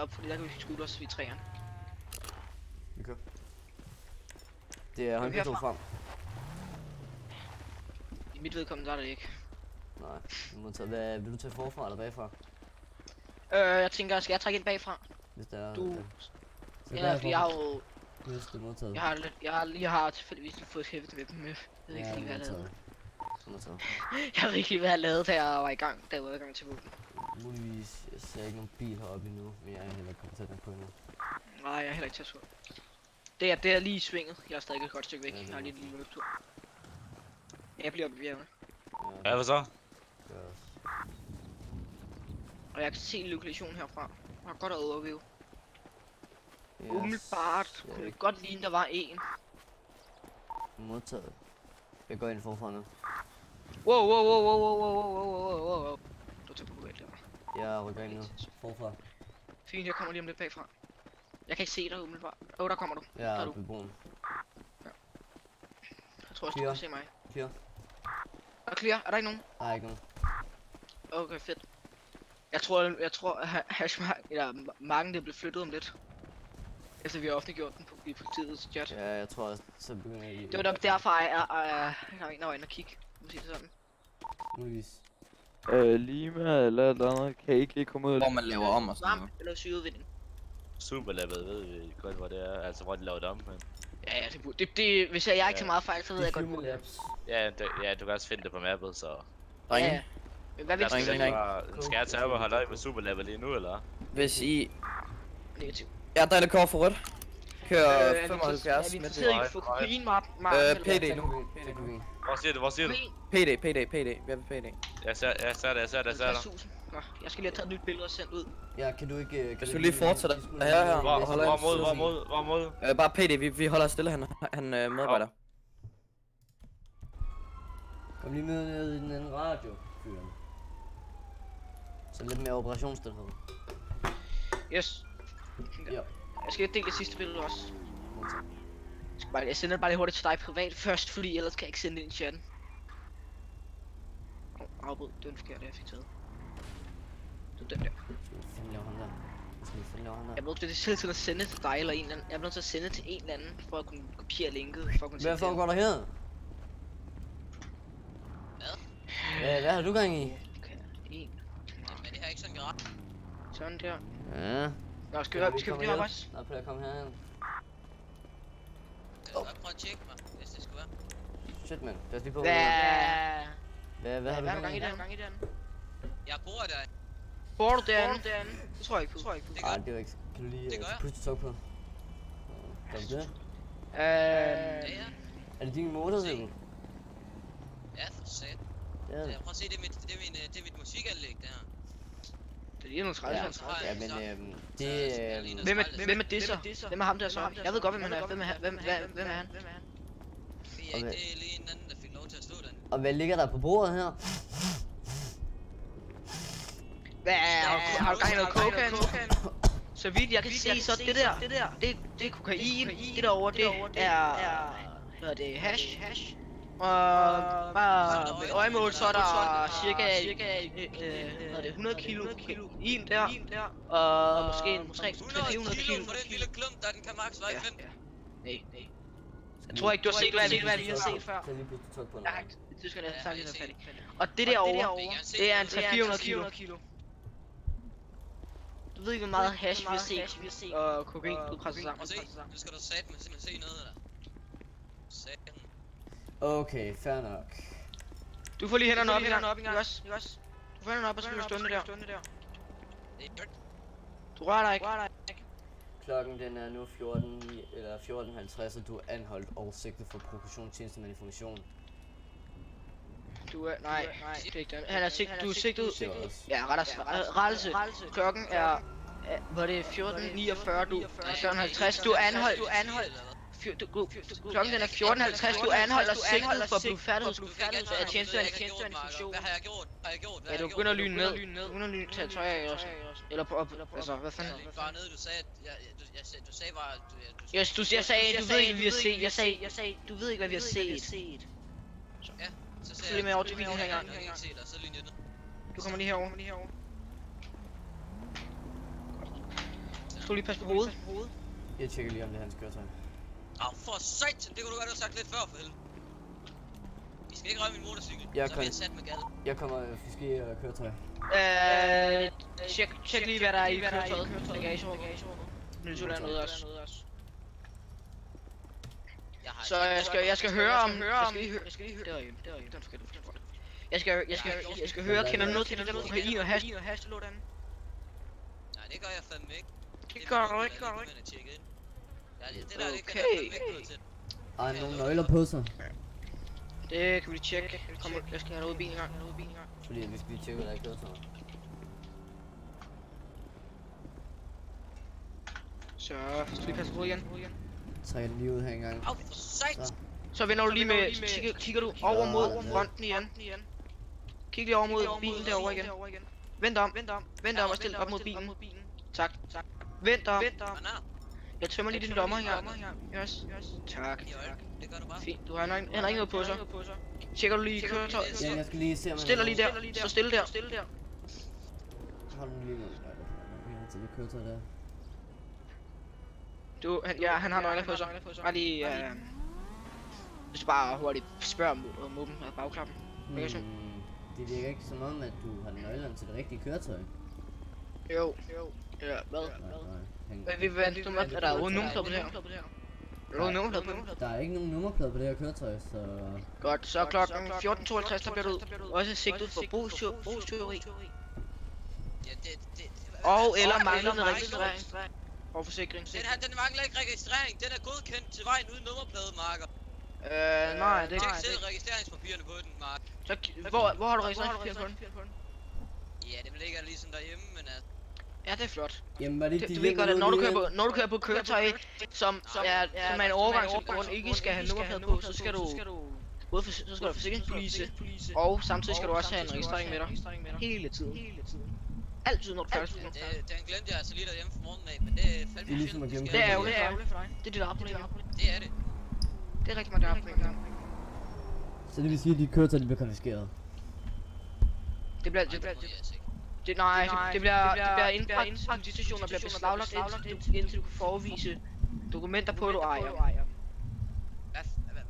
op, fordi der kan vi skjule os ved træerne. Kører. Det er herfra. frem. I mit vedkommende der er det ikke. Nej, du må tage, hvad, vil du tage forfra eller bagfra? Øh, jeg tænker, skal jeg trække ind bagfra? Hvis der er... Du- ja. Så Ja, fordi jeg har jo... Yes, det er modtaget. Jeg har, lidt, jeg har lige har tilfældigvis fået hæftet med dem med. Jeg ved ikke Ja, lige, hvad jeg lavede. Jeg ved ikke lige, hvad jeg lavede, da jeg var i gang, da jeg var i gang til våben. Muligvis, jeg ser ikke nogen bil heroppe endnu, men jeg er heller ikke kommet tæt nok på endnu. Nej, jeg er heller ikke til at så. Det er, det er lige i svinget. Jeg er stadig et godt stykke væk. Ja, Jeg har lige en lille løbetur. Jeg bliver oppe i bjergene. Ja, Ja, hvad så? også. Og jeg kan se lokalisationen herfra. Jeg har godt overview. Yes. Umiddelbart kunne det godt ligne, der var en. Modtaget. Jeg går ind forfra nu. Wow, wow, wow, wow, wow, wow, wow, wow, wow, wow, wow. Du tager på galt der. Jeg rykker ind nu. Forfra. Fint, jeg kommer lige om lidt bagfra. Jeg kan ikke se dig umiddelbart. Åh, oh, der kommer du. Jeg Der er er du. i broen. Jeg tror også, du Clear. kan se mig. Clear. Er der clear? Er der ikke nogen? Er ikke nogen. Okay, fedt. Jeg tror, jeg tror, at ha- hashmark, eller ma- marken, det blev flyttet om lidt. Efter vi har offentliggjort den på, i politiets chat. Ja, jeg tror også, så begynder jeg... Det var nok derfor, jeg, jeg, jeg var en, der var inde og kigge. Må sige det sådan. Muligvis. Øh, Lima eller et eller andet, kan I ikke lige komme ud? Hvor man laver om og sådan Varm noget. eller sygeudvinding. Superlabbet ved vi godt, hvor det er. Altså, hvor de laver det om, men... Ja, ja, det, det, det, hvis jeg, jeg ikke Ja. tager meget fejl, så ved jeg godt, hvor det er. Ja, det, ja, du kan også finde det på mappet, så... Drenge, Ja, Men hvad vil du ring, skal, ring, ring. skal jeg tage op og holde øje med Superlabbet lige nu, eller? hvis I... Negativ. Jeg driller kort for rødt. Kører Øh, er vi 75 interesseret- er vi med interesseret i Nej, at få nej. kokain map? map Øh? PD nu. Hvor siger du, hvor siger du? PD, PD, PD. Vi er ved PD. Jeg ser, jeg ser det, jeg ser det, jeg ser det. 50.000. Nå, jeg skal lige have taget et nyt billede og sendt ud. Ja, kan du ikke... øh, Kan Hvis du lige fortsætter her, her. Hvor, mod, hvor mod, hvor mod? Øh, bare PD, vi, vi holder stille, han, han øh, medarbejder. Kom lige med ned i den anden radio, fyren. Så lidt mere operationsstilhed. Yes. Ja. Jeg skal dele det sidste billede også. Jeg, skal bare, jeg sender det bare lige hurtigt til dig privat først, fordi ellers kan jeg ikke sende det ind i chatten. Oh, afbryd, det var den forkerte, jeg fik taget. Det var den der. Hvad laver han der? Jeg er nødt til det selv til at sende til dig eller en eller anden. Jeg er nødt til at sende til en eller anden, for at kunne kopiere linket, for at kunne Hvad foregår der her? Hvad, hvad har du gang i? Okay, en. Men det er ikke sådan grat. Sådan der. Ja. Nå, skal vi, skal vi hjælp? også? Nej, prøv at komme herhen. Jeg bare prøve at tjekke mig, hvis det skulle være. Shit, mand. Pas lige på. Hvad? Hvad, hvad har du gang i? gang i den? Jeg bor der. Bor du derinde? Det tror jeg ikke på. Det tror jeg ikke på. Det gør Ej, det var ikke... Kan du lige Det uh, puste tog på? Gør du det? Øh. Er det din motorcykel? Ja, for sat. Ja, prøv at se, det er mit, det er min, øh, det er mit musikanlæg, det her. Det ligner noget træls. Ja, ja, men øhm, det... øhm, Hvem er, hvem er det så? Hvem er ham der så? Jeg ved godt, hvem han er. Hvem er han? Hvem, hvem, hvem er han? Det er ikke det lige en anden, der fik lov til at stå der. Og hvad ligger der på bordet her? Hvad er har du gang i noget cocaine? Så vidt jeg kan se, så det der, det der, det, det er kokain. Det derovre, det er, hvad er det, hash, hash. Og bare med øjemål, så er der cirka, øh, hvad er det, 100 kilo kokain der. Og måske en 300 kilo. 100 kilo for den lille klump, der den kan max veje 5. Nej, nej. Jeg tror ikke, du har set, hvad, vi har set før. Pludselig tog på Ja, noget. det har. Og det derovre, det er en 300 kilo. Du ved ikke, hvor meget hash vi har set, og kokain blev presset sammen. At se, nu skal du satme se, se noget der. Satan. Okay, fair nok. Du får lige hænderne op, hænderne op, ikke også? Du får hænderne op, og så bliver du stående der. Det er godt. Du rører dig ikke. Klokken den er nu 14, i- eller 14.50, og du er anholdt og sigtet for provokation tjenestemand information. Du er, nej, nej, det er ikke den. Han er sigt, du er sigtet. Var. Ja, rettelse. Øh, Rettelse. Klokken er, er- hvor det er 14.49, du, 14.50, du er anholdt. Du er anholdt. Fyr- du- du- Klokken den er 14.50, du er anholdt og sigtet for blufærdighed af tjenestemand information. Hvad har jeg gjort? Har jeg gjort? Ja, har du jeg begynder at lyne ned. Du begynder at lyne til at tøj af også. Eller på op. Altså, hvad Jeg fanden? løb bare ned, du sagde, at jeg, jeg, du, jeg, sagde- bare, at du, du, Yes, du, jeg sagde, du ved ikke, hvad vi har set. Jeg sagde, jeg sagde, du ved ikke, hvad vi har set. så sagde Følg med over til bilen her jeg, gang. jeg, jeg, jeg, så linje ned. Du kommer lige herover. Lige herover. Skal du lige passe på hovedet? Jeg tjekker lige om det er hans køretøj. Åh, for satan, det kunne du godt have sagt lidt før for helvede. I skal ikke røre min motorcykel, Jeg så kan- bliver jeg sat med gade. Jeg kommer øh, fiske øh, køretøj. Øh, tjek, tjek lige hvad der er i køretøjet. Bagagerummet. Nu så der er noget også. Jeg har Så jeg skal, jeg skal høre om, jeg skal lige høre, jeg skal lige høre, det var en, det var en, den skal du få. Jeg skal, jeg skal, jeg skal høre, kender du noget til det der kokain og hash, og hash, det lå derinde? Nej, det gør jeg fandme ikke. Det gør du ikke, gør du ikke. Ikke. Det, det der, det kan Okay. jeg fandme ikke noget til. Har han nogle nøgler på sig? Det kan vi lige tjekke. Kom, jeg skal have noget i bilen engang, noget i bilen engang. Fordi vi skal lige tjekke, hvad der er i køretøjet. Så, du lige passer på igen. Trækker den lige ud her engang. Au, for satan. Så. Så vender du lige med, kigger, kigger du over mod fronten igen. Kig lige over mod bilen derovre igen. Vent om, vent om, vent om og stil op mod bilen. Tak, tak. Vent om. Hvad er Jeg tømmer lige dine lommer her. Yes. Tak. det? Gør du bare. Fint, du har nok heller ikke noget på sig. Tjekker du lige køretøjet? Ja, jeg skal lige se, om han Stiller har lige der. Så stille der. Stille der. Hold nu lige. Nej, det er til det køretøj der. Du, han, ja, han har nøgler på sig. Bare lige, øh... Hvis du bare hurtigt spørger om om åben af bagklappen. Hmm, det virker ikke som om, at du har nøglerne til det rigtige køretøj. Jo, jo. Ja, hvad? Hvad vi venter du med? Er der overhovedet nummerplade på det her? Er der nummerplade på det? der er ikke nogen nummerplade på det her køretøj, så... Godt, så klokken 14.52, der bliver du også sigtet for brugstyveri. Ja, det, det, det, Og eller manglende registrering. Og forsikring. Den her, den mangler ikke registrering. Den er godkendt til vejen uden nummerplade, Marker. Øh, nej, det Tjek er selv registreringspapirerne på den, Mark. Så, hvor, hvor har du registreret på den? Ja, det ligger ligesom derhjemme, men altså... Ja, det er flot. Jamen, var det Det, de du ved godt, at når du kører på, når du kører på køretøj, som, som er, som er en overgangsgrund ikke skal have nummerplade på, så skal du, både for, så skal du forsikringspolice, og samtidig skal du også have en registrering med dig. Hele tiden. Altid, når du Det, den. glemte jeg altså lige derhjemme fra morgenen af, men det er fandme sjældent, Det er ærgerligt for dig. Det er dit problem. Det er det. Det er rigtig meget eget problem. Så det vil sige, at de køretøj bliver konfiskeret. Det bliver, det, det må det, nej, det, det bliver, det bliver indbragt på politistationen og bliver beslaglagt indtil, du- indtil du kan forevise dokumenter på, at du ejer. Hvad? Hvad?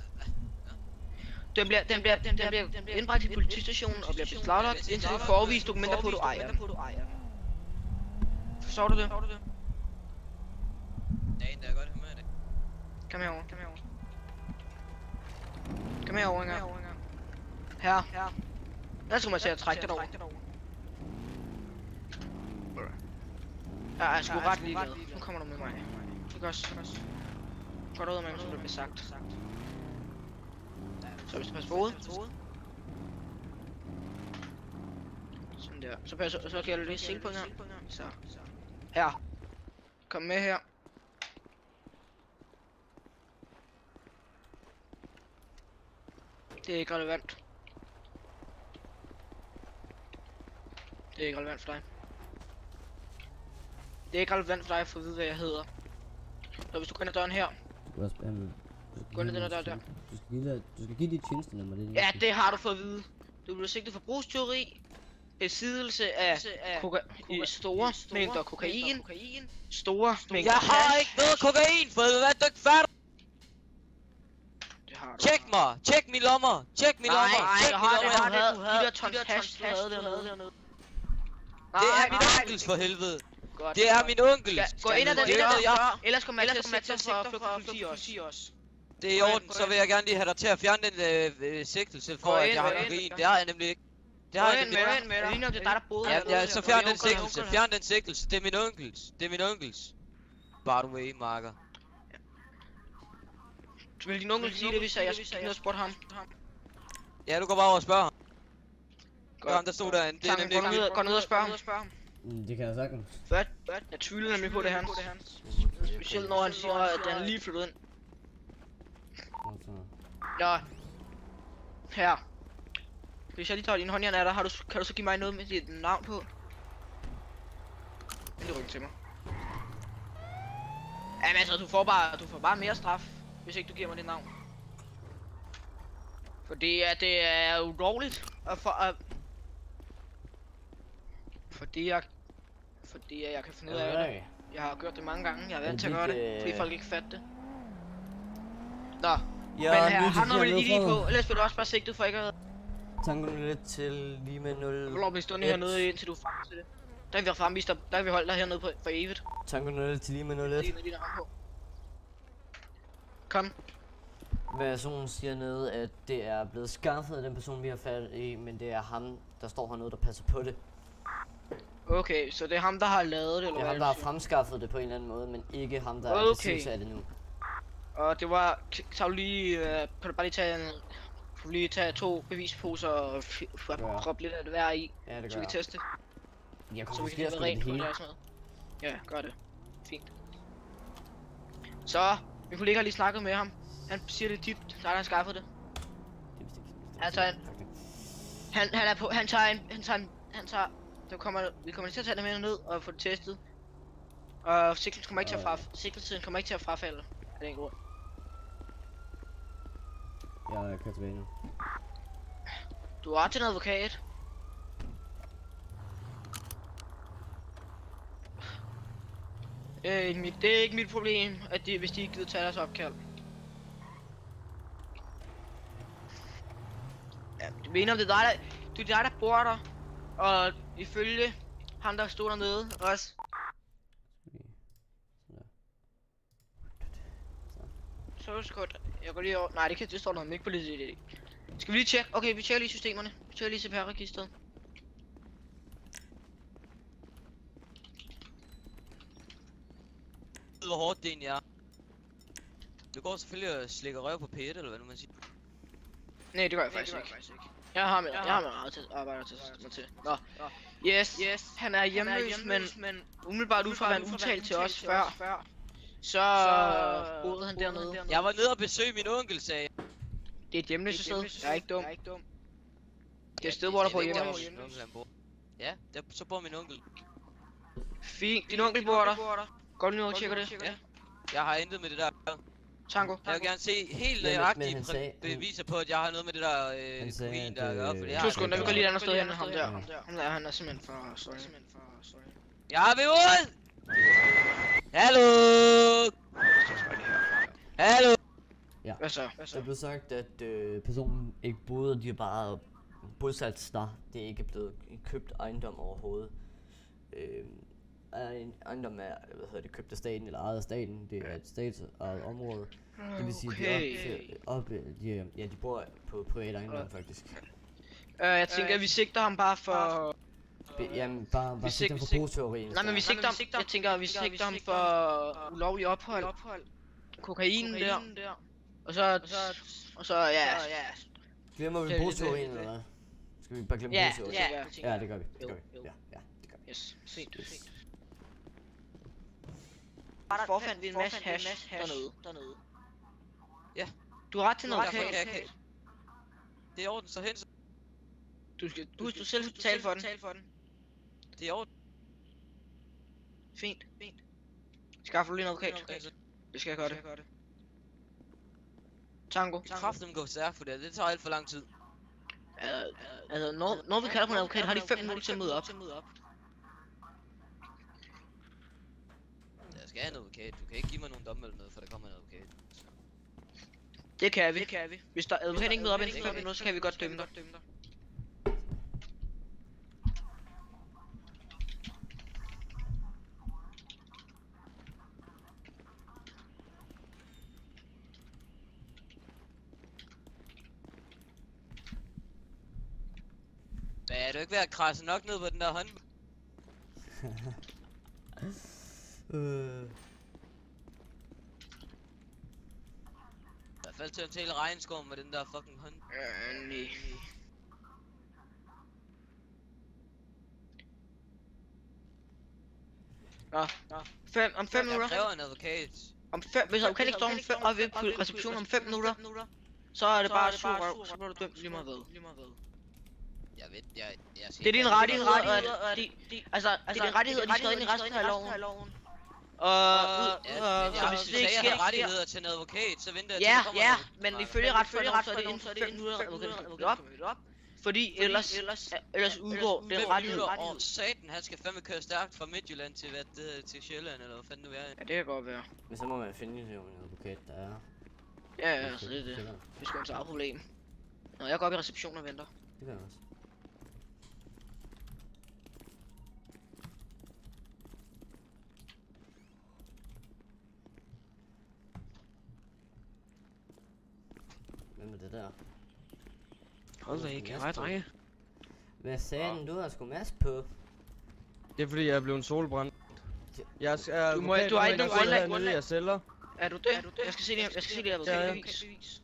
Den bliver, den bliver, den, den bliver indbragt til politistationen og bliver beslaglagt, indtil du foreviser dokumenter på, at du ejer. Forstår du det? Ja, der er godt humør i det. Kom herover, kom herover. Kom herover en gang. Her. Her. Der skal man til at trække dig derover. Ja, jeg er sgu ret ligeglad. Nu kommer du med mig. Ikke også? Godt ud med mig, som det bliver sagt. Så hvis du passer på hovedet. Sådan der. Så, passer, så kan jeg lige se på gang. Så. Her. Kom med her. Det er ikke relevant. Det er ikke relevant for dig. Det er ikke relevant for dig at få at vide, hvad jeg hedder. Så hvis du går ind ad døren her. Du. Du skal Gå ind ad give- den dør der. Du skal give, du skal give dit tjenestenummer, det Ja, det har du fået at vide. Du bliver sigtet for brugstyveri, besiddelse af koka- i store mængder kokain, store mængder Jeg har ikke noget kokain, for hvad er du ikke færdig? Det har. Tjek mig! Tjek mine lommer! Tjek Nej, lommer! nej, Tjek du mine har det, du havde, de der tons hash, du havde dernede. Det er Nej, min nej, onkels for helvede! Godt. Det er min onkels! Ja, gå ind ad den Det er- dør, ellers kommer man til at sigte for politi også. Det er i orden, så vil jeg gerne lige have dig til at fjerne den øh, øh, sigtelse for, at jeg har kokain. Det har jeg nemlig ikke. Det har jeg nemlig ikke. Det ligner, det er dig, der boede Ja, så fjern den onkel- sigtelse. onkel- Fjern den sigtelse. Det er min onkels. Det er min onkels. By the way, marker. Vil din onkel sige det, hvis jeg gik ned og spurgte ham? Ja, du går bare over og spørger ham. Godt. Ja, der stod derinde. Det er nemlig ikke gå ned og spørg ham. Mm, Det kan jeg sagtens. Hvad? Jeg tvivler nemlig på det hans. Specielt når han siger, at han lige flyttet ind. Altså, Nå. Her. Hvis jeg lige tager din håndjern af dig, har du, kan du så give mig noget med dit navn på? Vend ryggen til mig. Jamen altså, du får bare, du får bare mere straf, hvis ikke du giver mig dit navn. Fordi at det er ulovligt at for, at... Fordi jeg... Fordi jeg kan finde ud af det. Jeg har gjort det mange gange. Jeg er vant til at gøre det, fordi øh, folk ikke fatter det. Nå, Ja, men her, når vi her lige nedefra. på. Ellers bliver du også bare sigtet for ikke at nu lidt til lige med 0. Du lov at blive stående hernede, indtil du er frem til det. Der kan vi dig, der kan vi holde dig hernede på, for evigt. Tango nu lidt til lige med 0. Det er en af dine rammer på. Kom. Versionen siger nede, at det er blevet skaffet af den person, vi har fat i, men det er ham, der står hernede, der passer på det. Okay, så det er ham, der har lavet det, eller Det er ham, der har fremskaffet det på en eller anden måde, men ikke ham, der er Okay. besiddelse af det nu. Og det var, så du lige, øh, kan du bare lige tage en, kan du lige tage to bevisposer og proppe lidt af det hver i, Ja, det så gør vi kan teste, Jeg så kommer vi kan det rent på hele. det og sådan noget. Ja, gør det. Fint. Så, min kollega har lige snakket med ham. Han siger det dybt, der er han skaffet det. Er er Han tager en- Han, han er på, han tager en, han tager en, han tager, der kommer, vi kommer til at tage det med ned og få det testet. Og sigtelsen kommer ikke til at fra, sigtelsen kommer ikke til at frafalde af den grund. Jeg kører tilbage nu. Du har til en advokat. Øh, mit, det er ikke mit problem, at de, hvis de ikke gider tage deres opkald. Ja, du mener, om det er dig, der, det er dig, der bor der, og ifølge ham, der stod dernede, også, så det godt. Jeg går lige over, nej, det kan, det står der ikke på lidt Skal vi lige tjekke? Okay, vi tjekker lige systemerne. Vi tjekker lige CPR-registeret. ved, hvor hårdt det egentlig er. Det går selvfølgelig at slikke røv på P1, eller hvad nu man siger. Nej, det gør jeg faktisk ikke. Jeg har med, jeg har med meget til arbejder til mig til. Nå. Yes, yes. Han er hjemløs, men, men umiddelbart ud fra hvad han udtalte til os før, så boede han dernede. Jeg var nede og besøge min onkel, sagde jeg. Det er et hjemløst sted. Jeg er ikke dum. Det er et sted, hvor der bor Det er der, hjemløs. hvor han bor. Ja, der, så bor min onkel. Fint. Din onkel bor der. Du nu og tjekker det? Ja. Jeg har intet med det der. Tango. Jeg vil gerne se helt nøjagtige beviser på, at jeg har noget med det der øh, kokain, der øh, for det har To sekunder, vi går lige et andet sted hen ham der. Ja. Han er, han er simpelthen for sorry. Jeg er ved ud! Hallo! Hallo! Hvad så? Der blev sagt, at øh, personen ikke boede, de har bare bosat der. Det er ikke blevet købt ejendom overhovedet. Øh, ej- ejendom er, hvad hedder det, købt af staten eller ejet af staten. Det er et statsejet område. Det vil sige, Okay. de, op, op, de, er- ja, de bor på privat ejendom faktisk. Øh, jeg tænker, at vi sigter ham bare for... Be, jamen, bare, bare sigt- sigter for sigt- bogteorien. Nej, men vi sigter ham, jeg tænker, at vi sigter ham for ulovlig ophold. Kokain der. Og så... Og så, ja... Glemmer vi det- eller hvad? Skal vi bare glemme Ja, bogteorien? ja, Ja, det gør vi. Det gør vi. jo. Ja, ja, det gør vi. Yes, fint, fint. Forfandt vi en masse hash dernede. dernede. Ja. Du har ret til noget jeg kan. Det er i orden, så hen så. Du skal, du, du selv skal betale for den. Det er i orden. Fint, fint. Skaffer du lige en advokat? Okay, så Det skal jeg gøre det. Tango. kraften går stærkt for det. Det tager alt for lang tid. Uh, altså, når, når vi kalder på en advokat, har de 5 minutter til at møde op. skal have en advokat. Du kan ikke give mig nogen domme eller noget, for der kommer en advokat. Så. Det kan vi. Det kan vi. Hvis der advokat ikke møder op inden 5 minutter, så kan vi godt dømme dig. Men er du ikke ved at krasse nok ned på den der hånd? Øh, I hvert fald til at tale regnskov med den der fucking hånd. Øh, nej. Nå, fem, om 5 Jeg minutter. kræver en advokat. Om fem, hvis advokat ikke står om fem, og ved på receptionen om 5 minutter, så er det bare sur røv, så bliver du dømt lige meget hvad. Jeg ved, jeg, jeg siger Det er din rettighed, jeg- at de, de, altså, det er din rettighed, at de skal ind i resten af loven. Og, Ja, øh, jeg, hvis det ikke jeg sker, har rettigheder til en advokat, så venter jeg til, Ja, der kommer ja, en advokat. men ifølge retsplejen, så er det inden for 5 minutter, skal møde op. Fordi ellers, ellers, ellers udgår den rettighed. og satan, han skal fandme køre stærkt fra Midtjylland til, hvad det hedder, til Sjælland, eller hvad fanden nu er. Ja, det kan godt være. Men så må man finde jo en advokat, der er. Ja, ja, så det er det. Det er sgu ikke eget problem. Nå, jeg går op i receptionen og venter. Det kan jeg også. Der? Hold da ikke, hej drenge. Hvad sagde den? Du har sgu mask på. Det er fordi, jeg er blevet solbrændt. Jeg skal, Du må- du har ikke nogen grundlag- Nede, jeg sælger. Er du det? Jeg skal se det, jeg skal se det advokatbevis.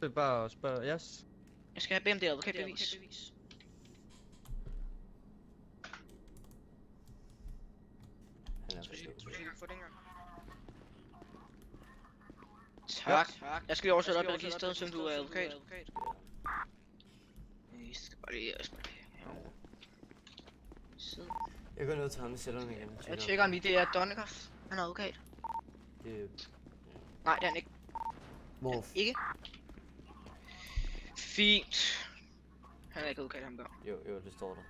Det er bare at spørge. Yes. Jeg skal have BMD advokatbevis. Han er forstået. Tak. Jeg skal lige oversætte op i registeret, som du er advokat. Jeg skal bare lige, jeg. Så. Jeg går ned til ham i cellerne igen. Jeg tjekker om lige det er Donnekoff. Han er advokat. Det, Nej, det er han ikke. hvor Ikke? Fint. Han er ikke advokat, ham gør. Jo, jo, det står der.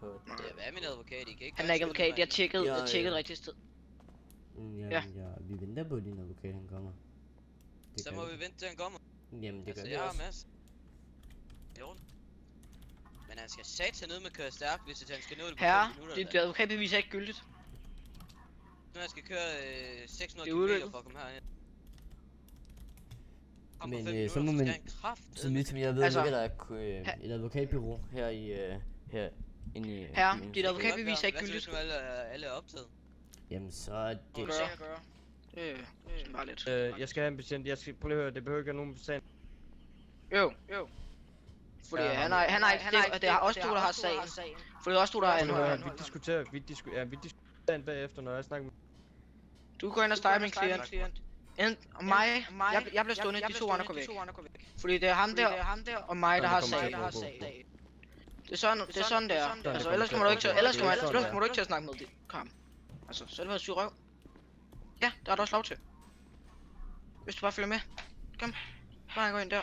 På, Ja, hvad er min advokat? I kan ikke Han er ikke advokat, jeg har tjekket, Ja, jeg ja. rigtigt sted. Mm, ja, Ja. ja. vi venter på, din advokat han kommer. Det Så gør må vi vente til han kommer. Jamen, det gør Altså, vi jeg har også. masser. Men han skal satan ned med at køre stærkt, hvis han skal nå det på Herre, 5 minutter. dit da. advokatbevis er ikke gyldigt. Nu han skal køre øh, 600 Det er km for at komme herind. Kom Men, øh, så minutter, må skal man- Så vidt som jeg ved, Altså- ligger der øh, et advokatbyrå her i, øh, her inde i Herre, dit Det advokatbevis er ikke. Hvad gyldigt. så, hvis nu alle, er- alle er optaget? Jamen, så er det... Det gør jeg gøre. Er sådan bare lidt. Øh, jeg skal have en betjent. Jeg skal prøve at høre, det behøver ikke være nogen betjent. Jo, jo. Fordi Ja, han er, han er ikke det, og det er også du, der har sagen. For det er også du, der er at høre, anholdt. vi diskuterer, vi diskuterer, ja, vi diskuterer bagefter, når jeg snakker med... Du går ind og starter med en klient. Enten og mig, jeg, jeg bliver stående, de to andre går væk. Fordi det er ham der og mig, der har sagen. at. Det er sådan, det er sådan der. det Altså, kommer ellers kommer du at ikke til, ellers er kommer, du ikke til at snakke med det. Kom. Altså, så er det bare syg røv. Ja, der er du også lov til. Hvis du bare følger med. Kom. Bare gå ind der.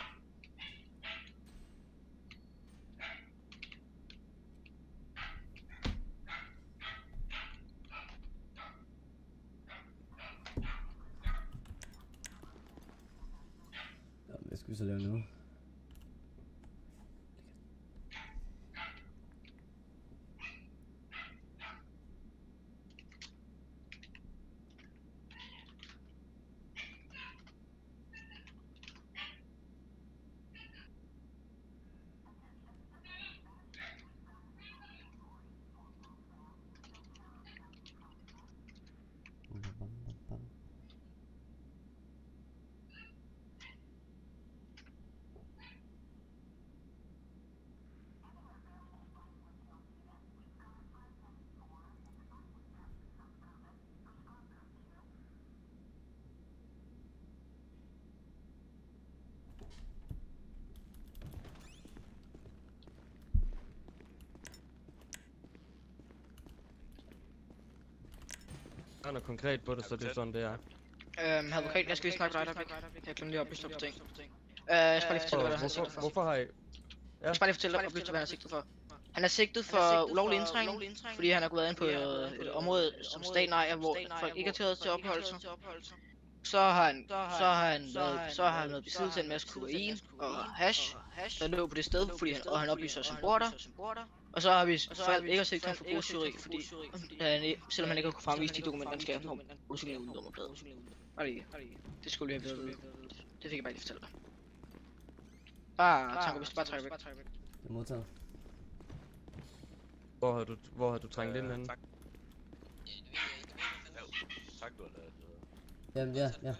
Nå, Hvad skal vi så lave nu? Er noget konkret på det, så det er sådan, det er. Øhm, advokat, jeg skal lige snakke dig, der Jeg glemte lige at oplyse på ting. Øh, jeg skal bare lige fortælle dig, hvad han er Hvorfor, har I... Jeg skal bare lige fortælle dig, oplyse hvad han er sigtet for. Han er sigtet for ulovlig indtrængen, fordi han har gået ind på et område, som staten ejer, hvor folk ikke har taget til ophold sig. Så har han, så har han, så har han været besiddelse af en masse kokain og hash, der lå på det sted, fordi han, og han oplyser sin bror der. Og så har vi faldt ikke at sigte ham for godstyri, fordi han, selvom han ikke har kunnet fremvise de dokumenter, han skal have på usynlig nummerplade. Bare lige. Det skulle jeg have. Det fik jeg bare lige fortælle dig. Bare tanker, hvis du bare trækker væk. Det er modtaget. Hvor har du, hvor har du trængt ind henne? Tak. Tak, du har lavet det. Jamen, ja, ja.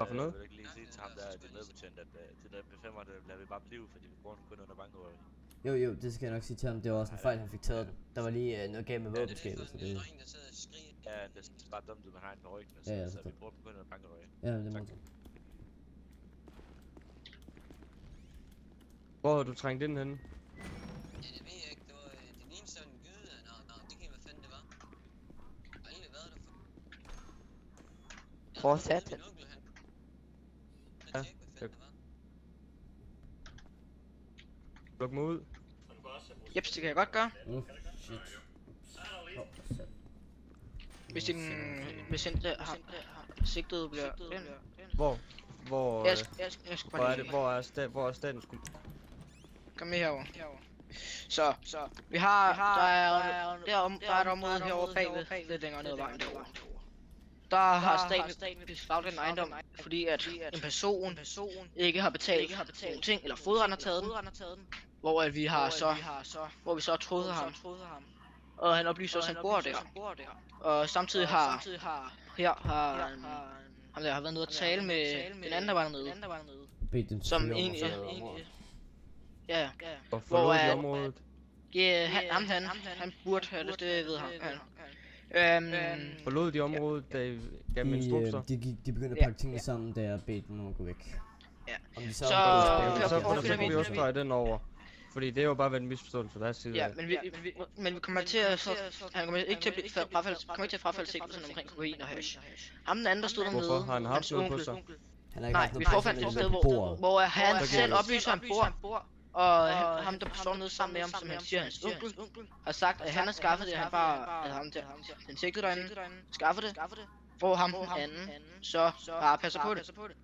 Hvad for noget? Jeg vil ikke lige sige til ham, der er din medbetjent, at øh, til den MP5'er, der lader vi bare blive, fordi vi bruger den kun under bankrøveri. Jo, jo, det skal jeg nok sige til ham. Det var også en fejl, han fik taget den. Der var lige øh, noget galt med våbenskabet, så det... en, der sidder og skriger. Ja, det er bare dumt, at man har en på ryggen, så, Ja, ja, så vi så- bruger den kun under bankrøveri. Ja, det er modtaget. Hvor har du trængt ind henne? Ja, det ved jeg ikke. Det, var, øh, det lignede sådan en gyde navn. Navn. Det kan jeg, hvad fanden det var. Jeg har aldrig været der for. Hvor onkel, han. Ja, var. Luk mig ud. Jeps, det kan jeg godt gøre. Uh, shit. Hvis din hvis den der har sigtede bliver blind. Hvor? Hvor, Jeg skal, jeg skal, jeg skal hvor bare er det, hvor er, sta, hvor er staten sgu? Kom med herover. Så, så, vi har, der er, der er, om, der er et område herovre bagved, lidt længere ned ad vejen derovre. Der har staten beslaglagt en ejendom, fordi at en person ikke har betalt nogle ting, eller fodrende har taget den, hvor at vi har så, hvor vi så har troet ham. Og han oplyser også, at han bor der. Og samtidig har, her har, han- ham der har været nede og tale med den anden, der var dernede. Som at egentlig, området. ja, Hvor Hvor er- området? ja, han, ham, han, han burde have det, det ved han. han. Øhm, Forlod de området, da I gav dem De, instrukser? øh, de, gik, de begyndte at Ja. pakke tingene sammen, da jeg bed dem om at gå væk. Ja. Om de så, Så- er øh, så, kan så, så, så kan vi også dreje den over. Fordi det er jo bare været en misforståelse fra deres side. Ja, men vi, vi, men vi kommer til at, så, han kommer ikke til at blive frafald, kommer ikke til at frafalde sigtelsen omkring kokain og hash. Ham den anden, der stod dernede, Hvorfor? Har han haft noget på sig? Han har ikke Nej, vi noget forfandt et på sted, hvor, hvor han Så selv oplyser, at han bor. Og han- ham, der står nede sammen med ham, som han siger, hans onkel, har sagt, at han har skaffet det, han bare, at ham der, den sigtede derinde, skaffet det, hvor ham den anden, så bare passer på det.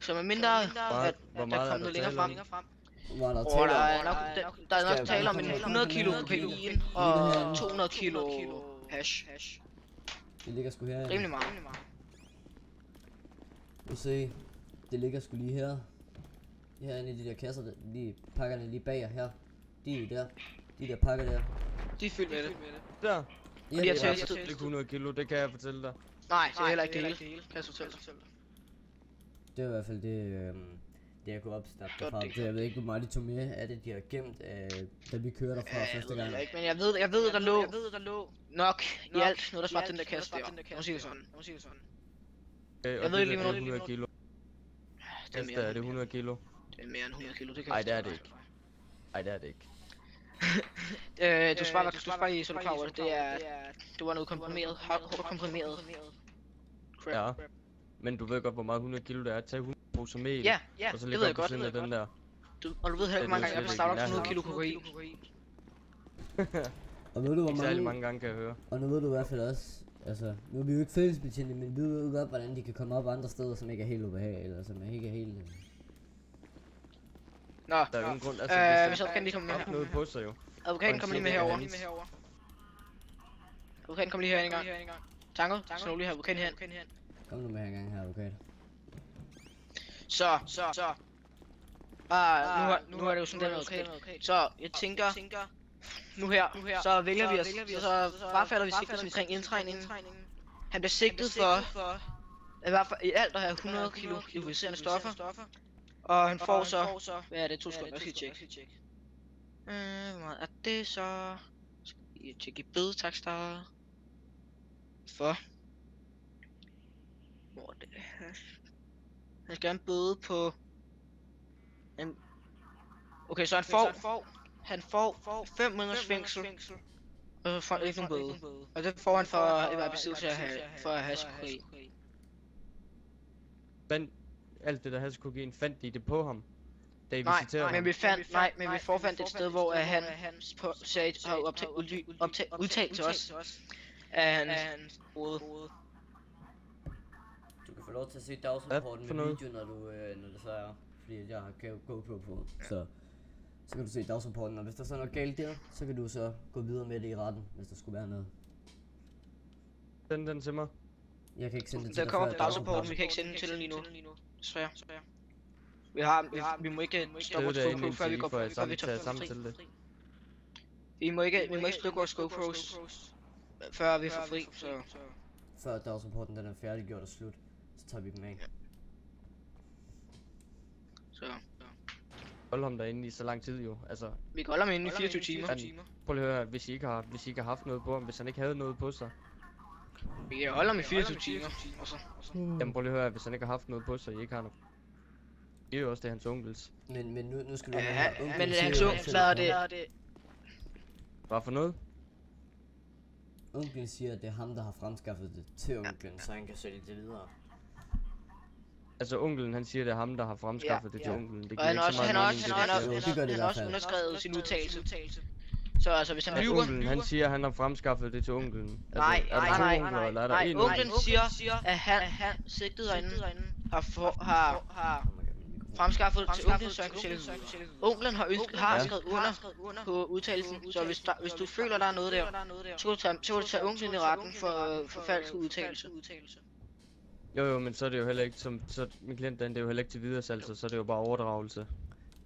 Så med mindre, at der meget er er kommet der længere frem? Hvor er der og tale der om? er nok, der, der er nok tale om en 100 kilo kokain og 200 kilo hash. Det ligger sgu her. Rimelig meget. Du se, det ligger sgu lige her. Herinde i de der kasser, der, lige pakkerne lige bag jer her. De er der. De der pakker der. De er fyldt med det. Der. Ja, de har det er- testet. Det er ikke 100 kilo, det kan jeg fortælle dig. Nej, det er heller ikke det hele. Kan jeg så fortælle dig. Det er i hvert fald det, øhm, det jeg kunne opsnappe derfra. det Det, jeg ved ikke, hvor meget de tog med af det, de har gemt, øh, da vi kørte derfra Ja, første jeg gang. ved ikke, men jeg ved, jeg ved, der lå, jeg ved, der lå nok i alt noget, der svarer den der kasse der. Nu siger det sådan. Nu siger det sådan. Øh, Jeg ved det lige, er 100 kilo. Det er Næste mere, er det 100 kilo. Det er mere end 100 kilo, det kan Ej, det er det ikke. Ej, det er det ikke. Øh, du svarer, du svarer lige, så er du klar over det. Det er, det var noget komprimeret, hårdt komprimeret. Crap. Ja. Men du ved godt, hvor meget 100 kilo det er. Tag 100 poser mel, Ja, ja, og så det lægger du godt. siden af den der. Du, og du ved heller ikke, hvor mange gange jeg har startet op 100 kilo kokain. Og ved du, hvor mange, mange gange, kan jeg høre. og nu ved du i hvert fald også, altså, nu er vi jo ikke fællesbetjente, men vi ved jo godt, hvordan de kan komme op andre steder, som ikke er helt ubehagelige, eller som ikke er helt... øh, Nå, Der er jo ingen grund, altså, øh, hvis hvis der advokaten lige kommer med er her. noget på sig jo. Advokaten kommer lige med herover. Advokaten kommer lige herhen en gang. Tango, så nu lige have advokaten hen. Kom nu med her en gang her, advokat. Så, så, så. Ah, nu, er, nu er det jo sådan den advokat. Så jeg tænker, nu her, så vælger vi os, så, så frafalder vi sigtelsen omkring indtrængningen. Han bliver sigtet for, i hvert fald i alt at have 100 kilo euforiserende stoffer. Og han får så, hvad er det, to sekunder, jeg skal lige tjekke. Øh, hvor meget er det så? Skal vi tjekke i bedetakster. For. Hvor er det? Han skal have en bøde på... En... Okay, så han får... Han får 5 måneders fængsel. Og så får han ikke nogen bøde. Og det får han for at være besiddelse af for at have kokain. Fandt alt det der hash-kokain, fandt de det på ham? Da I Nej, visiterede men vi fandt, nej, men vi forfandt et sted, hvor at han på, sagde, har udtalt til os, at han boede. Du kan få lov til at se dagsrapporten med video, når, du, øh, når det så er, fordi jeg har Go- GoPro på, så, så kan du se dagsrapporten, og hvis der så er noget galt der, så kan du så gå videre med det i retten, hvis der skulle være noget. Send den til mig. Jeg kan ikke sende det til Der dig kommer før på dagsrapporten, vi kan ikke sende den til dig lige nu. Desværre. Vi har, vi, vi må ikke Det stoppe vores GoPro, før vi går før vi tager sammen fri. til det. Vi må ikke, vi må ikke slukke vores GoPros, før vi får fri, så... Før dagsrapporten den er færdiggjort og slut, så tager vi dem af. Så, Hold ham derinde i så lang tid jo. Altså, vi kan holde ham inde i 24 timer. Han- prøv lige at høre, hvis I ikke har, hvis I ikke har haft noget på ham, hvis han ikke havde noget på sig. Vi kan holde ham i 24 timer. Og så, så. Jamen prøv lige at høre, hvis han ikke har haft noget på sig, I ikke har noget. Det er jo også det, er hans onkels. Men, men nu, nu skal du Ja, høre, onklen men siger han jo så, selv hvad er for- det? Hvad for noget? Onklen siger, at det er ham, der har fremskaffet det til onklen, så han kan sælge det videre. Altså onkelen han siger det er ham der har fremskaffet Ja, det til ja. onkelen. Det Og han giver ikke så også, meget han også, det han også. Jo, han også underskrevet sin udtalelse. Så altså, hvis han lyver... onkelen han siger han har fremskaffet det til onkelen. Nej, altså, er der nej, nej, onkler, nej, eller er der nej, en onklen onkel? siger, at han, han sigtet derinde, har, for, har, har fremskaffet til onklen, så han kunne sælge den. Onklen har, ønsket, har Ja. skrevet under på udtalelsen, så hvis, der, hvis du føler, der er noget der, så kan du tage, så kan du tage onklen i retten for, for falsk udtalelse. Jo jo, men så er det jo heller ikke som så min klient den det er jo heller ikke til videresalg, så så er det jo bare overdragelse.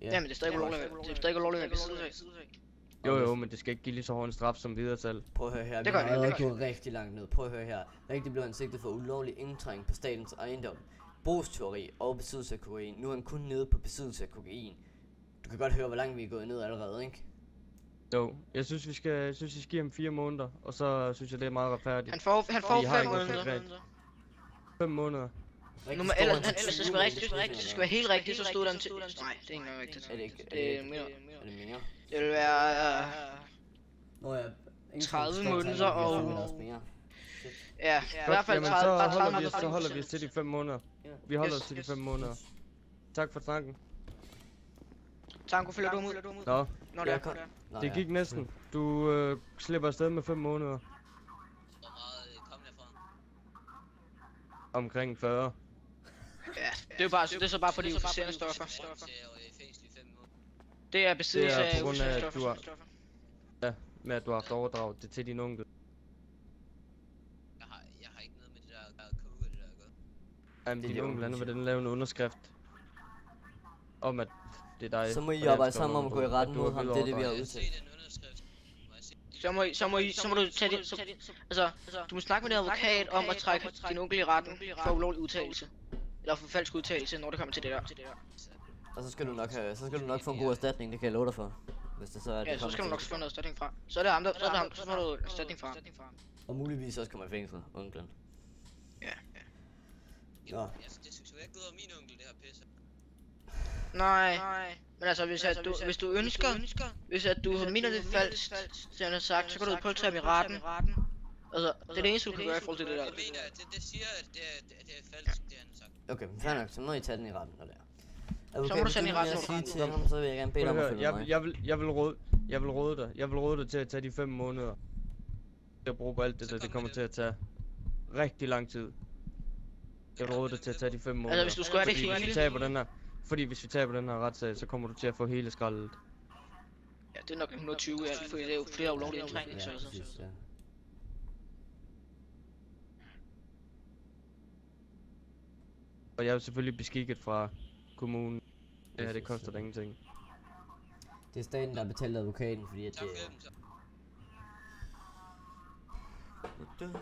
Ja. Jamen, det er stadig ulovligt, det er stadig ulovligt at af. Jo jo, men det skal ikke give lige så hård en straf som videresalg. Prøv at høre her, Det vi gør har allerede gået rigtig langt ned. Prøv at høre her. Rigtig blev han sigtet for ulovlig indtræng på statens ejendom, brugsteori og besiddelse af kokain. Nu er han kun nede på besiddelse af kokain. Du kan godt høre, hvor langt vi er gået ned allerede, ikke? Jo, jeg synes vi skal jeg synes vi skal give ham fire måneder, og så synes jeg det er meget retfærdigt. Han får, han får fem måneder. Fem måneder. Rigtig Nummer, stor eller, interesse han, hvis det skal være rigtigt, det skal være helt rigtigt, så stod der en til... Nej, det er ikke rigtigt. Er det ikke? Det er mere. Det mere? Det vil være... øh, Nå ja. ingen 30 forstand, så måneder er det og-. Ja, i hvert fald jamen, 30, så bare holder 30 vi, så holder vi os til de fem måneder. Vi holder os til de fem måneder. Tak for snakken. Tango, følger du ham ud? Nå, Når det er. Nå, det gik næsten. Du øh, slipper afsted med fem måneder. Hvor meget øh, kom derfra? Omkring 40. Ja, det er jo bare, det er så bare fordi euforiserende stoffer. Grund til at ryge i fængsel i fem måneder. Det er besiddelse Det er af på grund af, euforiserende at du har- stoffer. Med at du har haft overdraget det til din onkel. Jeg har, jeg har ikke noget med det der, der og det der at gøre. Jamen, Det er din onkel, han vil den lave en underskrift. Om at det er dig. Så må I arbejde sammen om at gå i retten mod ham. Det er det, vi har udtalt. Så må, I, så må, I, så må du tage det, så, altså, du må snakke med din advokat om at trække din onkel i retten for ulovlig udtalelse. Eller for falsk udtalelse, når det kommer til det der. Og så skal du nok have, så skal du nok få en god erstatning, det kan jeg love dig for. Hvis det så er, Ja, det så skal du nok få noget erstatning fra. Så er det ham, der, så er det ham, så får du erstatning fra. Og muligvis også kommer i fængsel, onklen. Ja, Nå. Jeg, det skal sgu ikke ud over min onkel, det her pisse. Nej, men altså hvis, at du, hvis du ønsker, hvis at du mener det falsk, som han har sagt, så kan du påtage ham i retten. Altså, det er det eneste du kan gøre i forhold til det der. Jeg mener, at det, det siger, at det er, det, det er falsk, det han har sagt. Okay, men fair nok, så må I tage den i retten, når er. Så må du den i retten, så vil jeg gerne bede dig om at følge jeg, mig. jeg, vil, jeg vil råde, jeg vil råde dig, jeg vil råde dig til at tage de fem måneder. Til at bruge på alt det Så der, det kom kommer til at tage rigtig lang tid. Jeg vil råde dig til at tage de fem måneder. Altså hvis du skal have det Fordi hvis vi hele, taber den her, fordi hvis vi taber den her retssag, så kommer du til at få hele skraldet. ja, det er nok 120 i alt, for det er jo flere ulovlige indtrængninger, så Ja, altså. præcis, ja. Og jeg er jo selvfølgelig beskikket fra kommunen. Det her, det koster da ingenting. Det er staten, der har betalt advokaten, fordi at det... for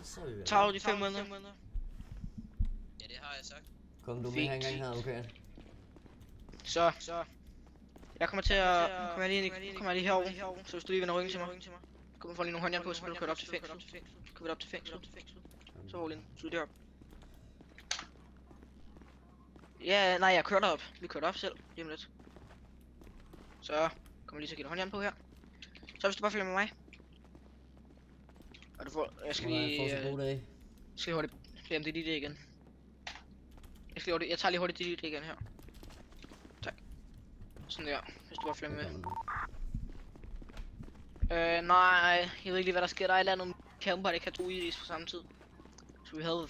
så. Det, så er du de fem måneder? Ja, det har jeg sagt. Kom du med her engang her, advokat? Så, jeg kommer til at, nu kommer jeg lige, ind kommer jeg lige herover, så hvis du lige vender ryggen til mig, kommer får lige nogle håndjern på, så bliver du kørt op til fængsel. Så kører vi op til fængsel. Så rolig ind, så er det op. Ja, nej, jeg kører derop. Vi kører op selv, lige om lidt. Så kommer lige til at give dig håndjern på her. Så hvis du bare følger med mig. Og du får, jeg skal jeg lige, øh, god dag? jeg skal lige hurtigt, om det er dit igen. Jeg skal lige hurtigt, jeg tager lige hurtigt dit igen her. Tak. Sådan der, hvis du bare følger med. Øh, nej, jeg ved ikke lige hvad der sker. Der er et eller andet kæmpe, der kan to ID's på samme tid. Så vi havde,